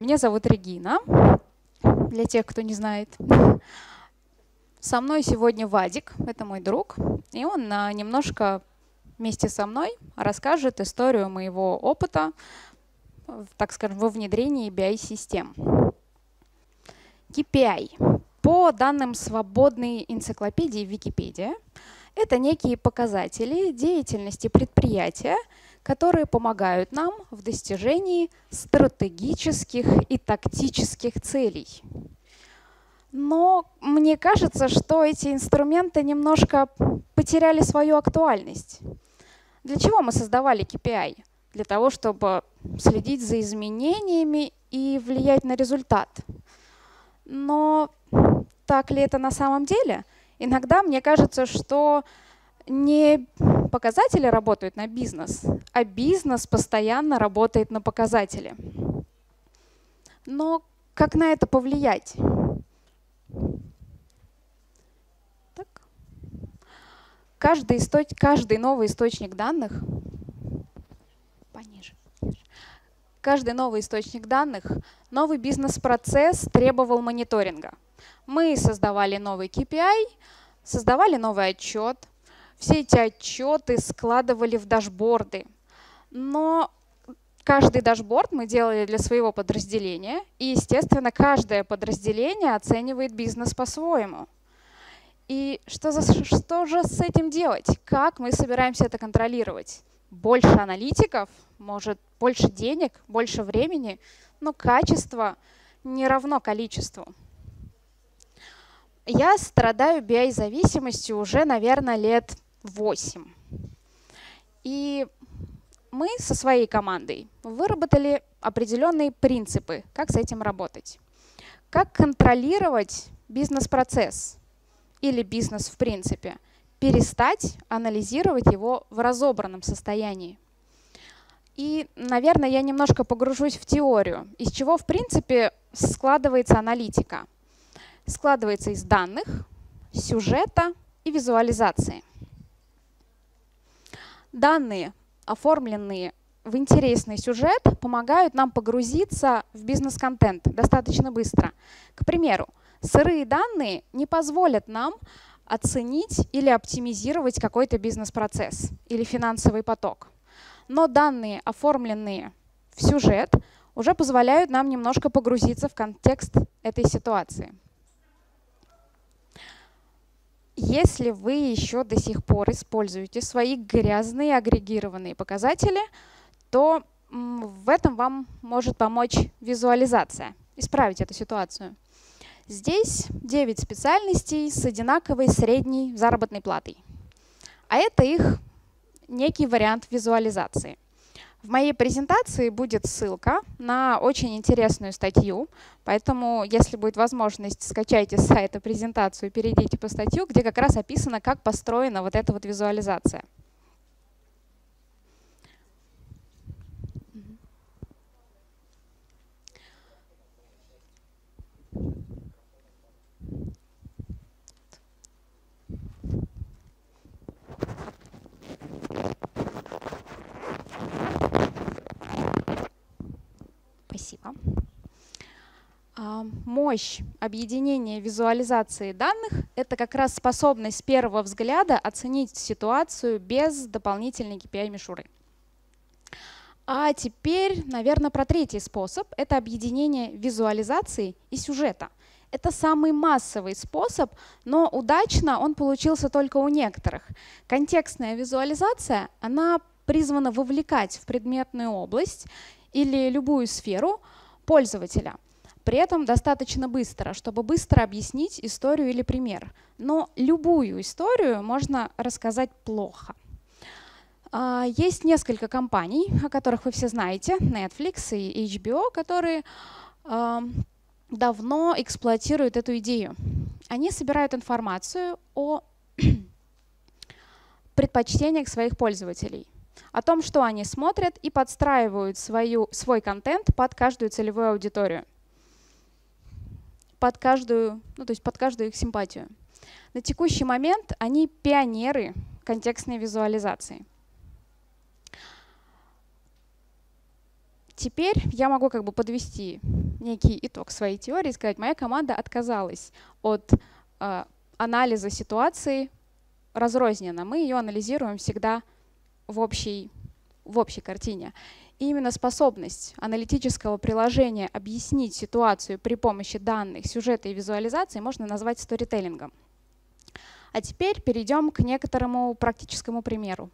Меня зовут Регина, для тех, кто не знает. Со мной сегодня Вадик, это мой друг, и он а, немножко вместе со мной расскажет историю моего опыта, так скажем, во внедрении BI-систем. KPI. По данным свободной энциклопедии Википедия, это некие показатели деятельности предприятия, которые помогают нам в достижении стратегических и тактических целей. Но мне кажется, что эти инструменты немножко потеряли свою актуальность. Для чего мы создавали KPI? Для того, чтобы следить за изменениями и влиять на результат. Но так ли это на самом деле? Иногда мне кажется, что не показатели работают на бизнес, а бизнес постоянно работает на показатели. Но как на это повлиять? Так. Каждый, источ... Каждый новый источник данных пониже. Каждый новый источник данных, новый бизнес-процесс требовал мониторинга. Мы создавали новый KPI, создавали новый отчет, все эти отчеты складывали в дашборды. Но каждый дашборд мы делали для своего подразделения, и, естественно, каждое подразделение оценивает бизнес по-своему. И что, за, что же с этим делать? Как мы собираемся это контролировать? Больше аналитиков, может, больше денег, больше времени, но качество не равно количеству. Я страдаю BI-зависимостью уже, наверное, лет 8. И мы со своей командой выработали определенные принципы, как с этим работать. Как контролировать бизнес-процесс или бизнес в принципе, перестать анализировать его в разобранном состоянии. И, наверное, я немножко погружусь в теорию, из чего, в принципе, складывается аналитика. Складывается из данных, сюжета и визуализации. Данные, оформленные в интересный сюжет, помогают нам погрузиться в бизнес-контент достаточно быстро. К примеру, сырые данные не позволят нам оценить или оптимизировать какой-то бизнес-процесс или финансовый поток. Но данные, оформленные в сюжет, уже позволяют нам немножко погрузиться в контекст этой ситуации. Если вы еще до сих пор используете свои грязные агрегированные показатели, то в этом вам может помочь визуализация, исправить эту ситуацию. Здесь 9 специальностей с одинаковой средней заработной платой. А это их некий вариант визуализации – в моей презентации будет ссылка на очень интересную статью, поэтому, если будет возможность, скачайте с сайта презентацию, перейдите по статью, где как раз описано, как построена вот эта вот визуализация. Спасибо. А, мощь объединения визуализации данных — это как раз способность с первого взгляда оценить ситуацию без дополнительной KPI-мишуры. А теперь, наверное, про третий способ — это объединение визуализации и сюжета. Это самый массовый способ, но удачно он получился только у некоторых. Контекстная визуализация, она призвана вовлекать в предметную область или любую сферу пользователя. При этом достаточно быстро, чтобы быстро объяснить историю или пример. Но любую историю можно рассказать плохо. А, есть несколько компаний, о которых вы все знаете, Netflix и HBO, которые а, давно эксплуатируют эту идею. Они собирают информацию о предпочтениях своих пользователей – о том, что они смотрят и подстраивают свою, свой контент под каждую целевую аудиторию, под каждую, ну, то есть под каждую их симпатию. На текущий момент они пионеры контекстной визуализации. Теперь я могу как бы подвести некий итог своей теории и сказать, моя команда отказалась от э, анализа ситуации разрозненно. Мы ее анализируем всегда в общей, в общей картине. И именно способность аналитического приложения объяснить ситуацию при помощи данных, сюжета и визуализации можно назвать сторителлингом. А теперь перейдем к некоторому практическому примеру.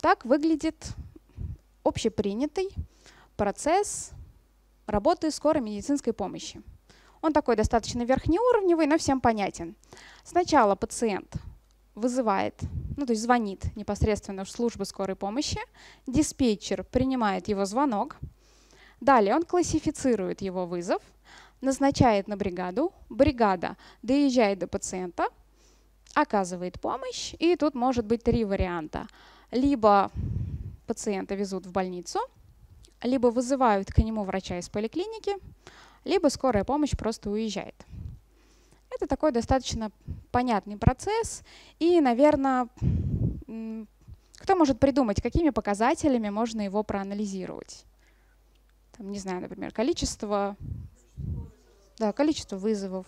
Так выглядит общепринятый процесс работы скорой медицинской помощи. Он такой достаточно верхнеуровневый, но всем понятен. Сначала пациент вызывает, ну то есть звонит непосредственно в службу скорой помощи, диспетчер принимает его звонок, далее он классифицирует его вызов, назначает на бригаду, бригада доезжает до пациента, оказывает помощь, и тут может быть три варианта. Либо пациента везут в больницу, либо вызывают к нему врача из поликлиники, либо скорая помощь просто уезжает. Это такой достаточно понятный процесс. И, наверное, кто может придумать, какими показателями можно его проанализировать? Там, не знаю, например, количество, да, количество вызовов.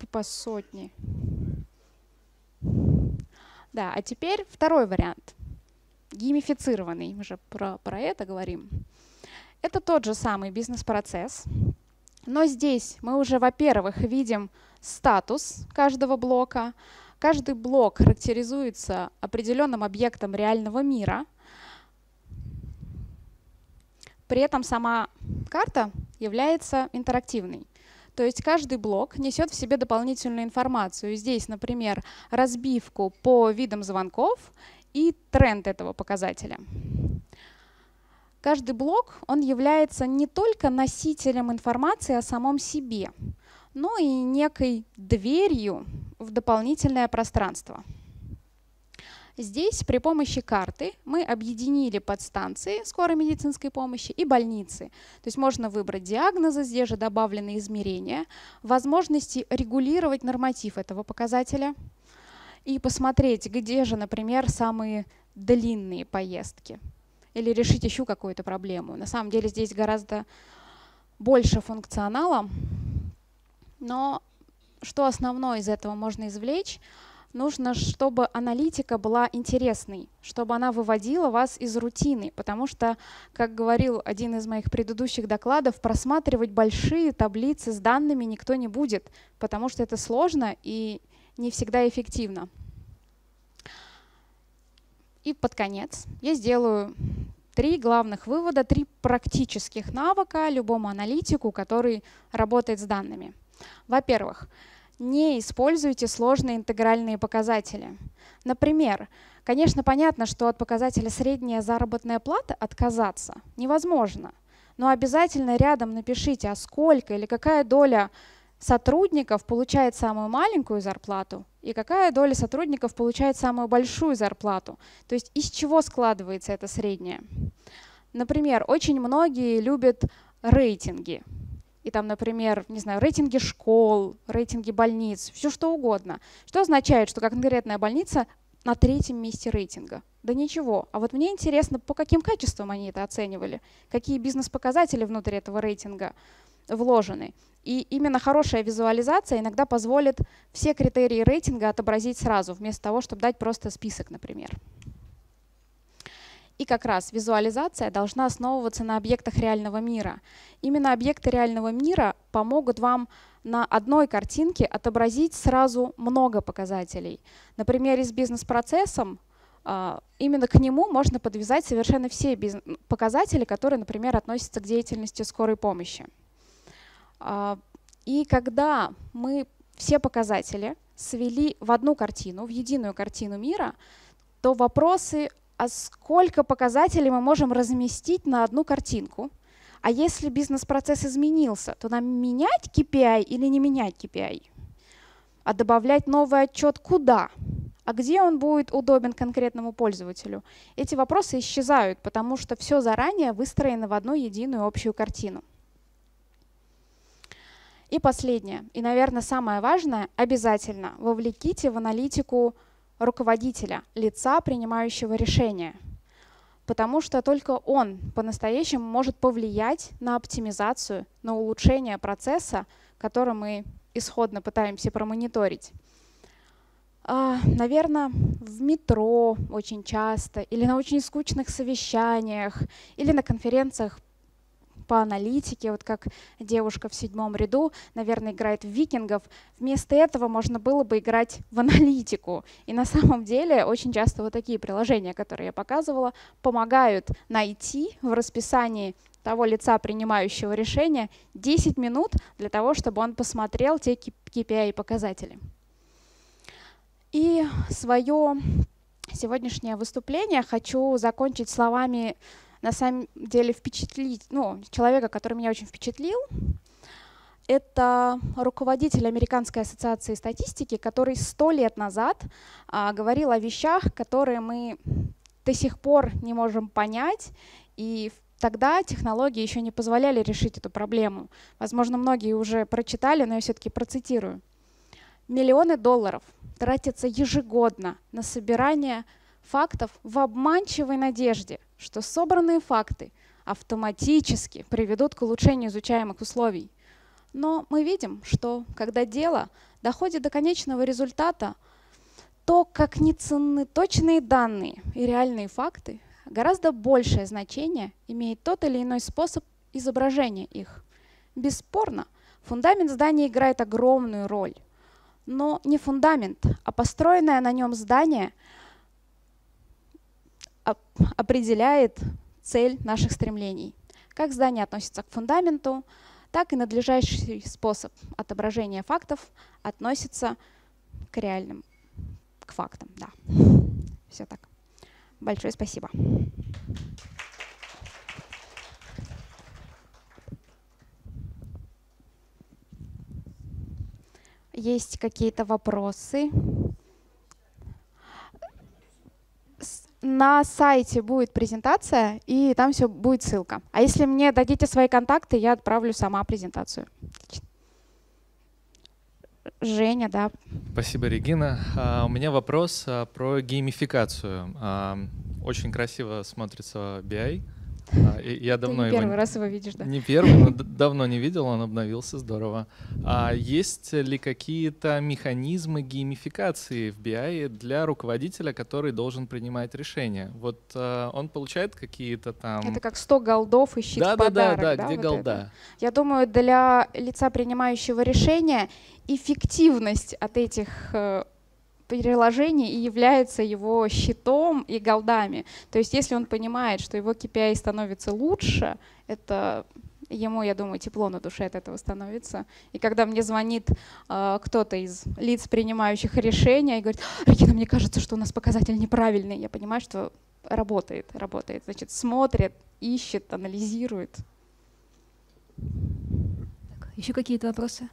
Типа сотни. Да, а теперь второй вариант. Геймифицированный, мы же про, про это говорим. Это тот же самый бизнес-процесс, но здесь мы уже, во-первых, видим статус каждого блока. Каждый блок характеризуется определенным объектом реального мира. При этом сама карта является интерактивной. То есть каждый блок несет в себе дополнительную информацию. Здесь, например, разбивку по видам звонков и тренд этого показателя. Каждый блок он является не только носителем информации о самом себе, но и некой дверью в дополнительное пространство. Здесь при помощи карты мы объединили подстанции скорой медицинской помощи и больницы. То есть можно выбрать диагнозы, здесь же добавлены измерения, возможности регулировать норматив этого показателя и посмотреть, где же, например, самые длинные поездки или решить еще какую-то проблему. На самом деле здесь гораздо больше функционала, но что основное из этого можно извлечь – нужно, чтобы аналитика была интересной, чтобы она выводила вас из рутины, потому что, как говорил один из моих предыдущих докладов, просматривать большие таблицы с данными никто не будет, потому что это сложно и не всегда эффективно. И под конец я сделаю три главных вывода, три практических навыка любому аналитику, который работает с данными. Во-первых, не используйте сложные интегральные показатели. Например, конечно, понятно, что от показателя средняя заработная плата отказаться невозможно, но обязательно рядом напишите, а сколько или какая доля сотрудников получает самую маленькую зарплату и какая доля сотрудников получает самую большую зарплату. То есть из чего складывается это среднее. Например, очень многие любят рейтинги и там, например, не знаю, рейтинги школ, рейтинги больниц, все что угодно. Что означает, что конкретная больница на третьем месте рейтинга? Да ничего. А вот мне интересно, по каким качествам они это оценивали, какие бизнес-показатели внутри этого рейтинга вложены. И именно хорошая визуализация иногда позволит все критерии рейтинга отобразить сразу, вместо того, чтобы дать просто список, например. И как раз визуализация должна основываться на объектах реального мира. Именно объекты реального мира помогут вам на одной картинке отобразить сразу много показателей. Например, с бизнес-процессом а, именно к нему можно подвязать совершенно все показатели, которые, например, относятся к деятельности скорой помощи. А, и когда мы все показатели свели в одну картину, в единую картину мира, то вопросы а сколько показателей мы можем разместить на одну картинку. А если бизнес-процесс изменился, то нам менять KPI или не менять KPI? А добавлять новый отчет куда? А где он будет удобен конкретному пользователю? Эти вопросы исчезают, потому что все заранее выстроено в одну единую общую картину. И последнее, и, наверное, самое важное, обязательно вовлеките в аналитику руководителя, лица, принимающего решения. Потому что только он по-настоящему может повлиять на оптимизацию, на улучшение процесса, который мы исходно пытаемся промониторить. А, наверное, в метро очень часто, или на очень скучных совещаниях, или на конференциях по аналитике, вот как девушка в седьмом ряду, наверное, играет в викингов. Вместо этого можно было бы играть в аналитику. И на самом деле очень часто вот такие приложения, которые я показывала, помогают найти в расписании того лица, принимающего решение, 10 минут для того, чтобы он посмотрел те KPI-показатели. И свое сегодняшнее выступление хочу закончить словами на самом деле впечатлить, ну, человека, который меня очень впечатлил, это руководитель Американской ассоциации статистики, который сто лет назад а, говорил о вещах, которые мы до сих пор не можем понять, и тогда технологии еще не позволяли решить эту проблему. Возможно, многие уже прочитали, но я все-таки процитирую. Миллионы долларов тратятся ежегодно на собирание фактов в обманчивой надежде, что собранные факты автоматически приведут к улучшению изучаемых условий. Но мы видим, что когда дело доходит до конечного результата, то, как не точные данные и реальные факты, гораздо большее значение имеет тот или иной способ изображения их. Бесспорно, фундамент здания играет огромную роль. Но не фундамент, а построенное на нем здание – определяет цель наших стремлений. Как здание относится к фундаменту, так и надлежащий способ отображения фактов относится к реальным, к фактам. Да. Все так. Большое спасибо. Есть какие-то вопросы? На сайте будет презентация, и там все будет ссылка. А если мне дадите свои контакты, я отправлю сама презентацию. Женя, да. Спасибо, Регина. А, у меня вопрос а, про геймификацию. А, очень красиво смотрится BI. А, я давно Ты не первый его, раз его видишь, да? Не первый, но давно не видел, он обновился, здорово. А есть ли какие-то механизмы геймификации в BI для руководителя, который должен принимать решения? Вот а, он получает какие-то там... Это как 100 голдов и щит да, подарок, да, да, да, где вот голда? Это? Я думаю, для лица, принимающего решения, эффективность от этих э, приложение и является его щитом и голдами. То есть если он понимает, что его KPI становится лучше, это ему, я думаю, тепло на душе от этого становится. И когда мне звонит э, кто-то из лиц, принимающих решения, и говорит, Регина, мне кажется, что у нас показатель неправильный, я понимаю, что работает, работает. Значит, смотрит, ищет, анализирует. Так, еще какие-то вопросы?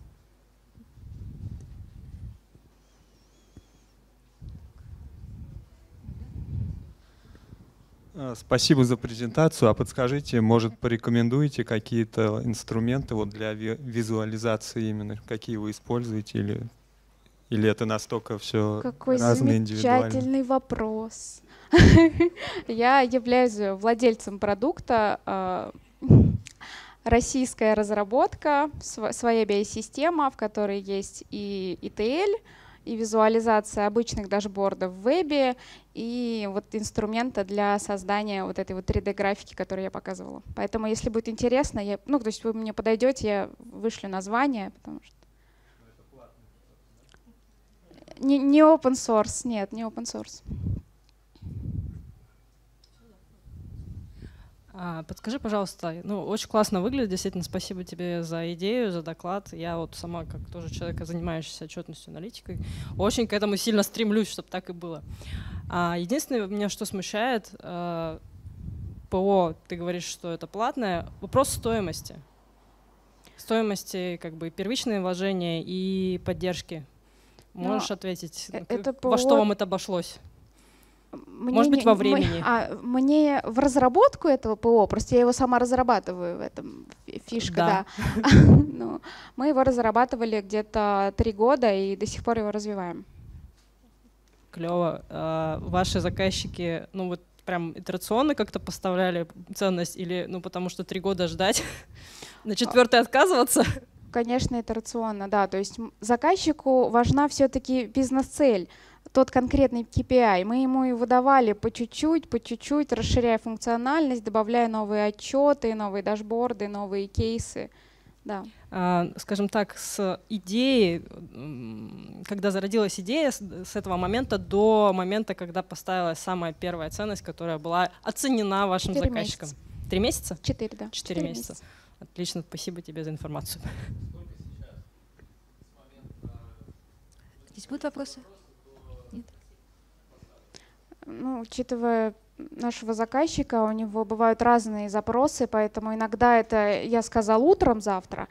Спасибо за презентацию. А подскажите, может, порекомендуете какие-то инструменты вот для визуализации именно, какие вы используете или или это настолько все Какой разное замечательный вопрос. Я являюсь владельцем продукта а, российская разработка, своя биосистема, в которой есть и ETL, и визуализация обычных дашбордов в вебе, и вот инструмента для создания вот этой вот 3D-графики, которую я показывала. Поэтому, если будет интересно, я, ну, то есть вы мне подойдете, я вышлю название, потому что... Не, не open source, нет, не open source. А, подскажи, пожалуйста, ну, очень классно выглядит, действительно, спасибо тебе за идею, за доклад. Я вот сама, как тоже человек, занимающийся отчетностью, аналитикой, очень к этому сильно стремлюсь, чтобы так и было. А, единственное, меня что смущает, а, ПО, ты говоришь, что это платное, вопрос стоимости. Стоимости как бы первичные вложения и поддержки. Можешь Но ответить, это во ПО... что вам это обошлось? Мне Может быть, во мы- времени. а, мне в разработку этого ПО, просто я его сама разрабатываю в этом фи- фишка, Да. да. Ну, мы его разрабатывали где-то три года и до сих пор его развиваем. Клево. А, Ваши заказчики, ну вот прям итерационно как-то поставляли ценность или, ну потому что три года ждать, на четвертый отказываться? Конечно, итерационно, да. То есть заказчику важна все-таки бизнес-цель, тот конкретный KPI. Мы ему и выдавали по чуть-чуть, по чуть-чуть, расширяя функциональность, добавляя новые отчеты, новые дашборды, новые кейсы. Да. А, Скажем так, с идеи, когда зародилась идея, с с этого момента до момента, когда поставилась самая первая ценность, которая была оценена вашим Четыре заказчиком. месяца. Три месяца? Четыре, да. Четыре месяца. Отлично, спасибо тебе за информацию. Здесь будут вопросы? Ну, учитывая нашего заказчика, у него бывают разные запросы, поэтому иногда это я сказал утром завтра,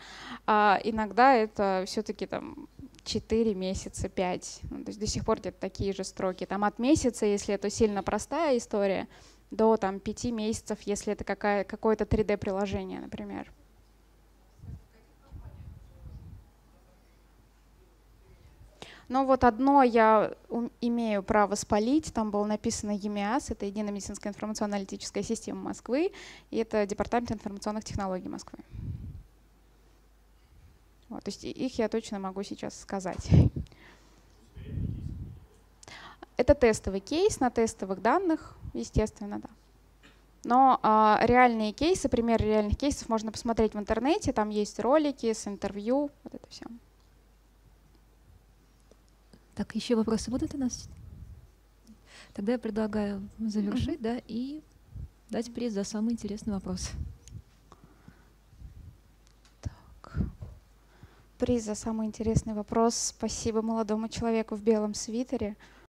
а иногда это все-таки там 4 месяца, 5. Ну, то есть до сих пор где-то такие же строки. Там от месяца, если это сильно простая история, до там 5 месяцев, если это какая, какое-то 3D-приложение, например. Но вот одно я имею право спалить. Там было написано ЕМИАС, это Единая медицинская информационно-аналитическая система Москвы, и это Департамент информационных технологий Москвы. Вот, то есть их я точно могу сейчас сказать. Это тестовый кейс на тестовых данных, естественно, да. Но а, реальные кейсы, примеры реальных кейсов можно посмотреть в интернете, там есть ролики с интервью, вот это все. Так, еще вопросы будут у нас? Тогда я предлагаю завершить, да, и дать приз за самый интересный вопрос. Приз за самый интересный вопрос. Спасибо молодому человеку в белом свитере.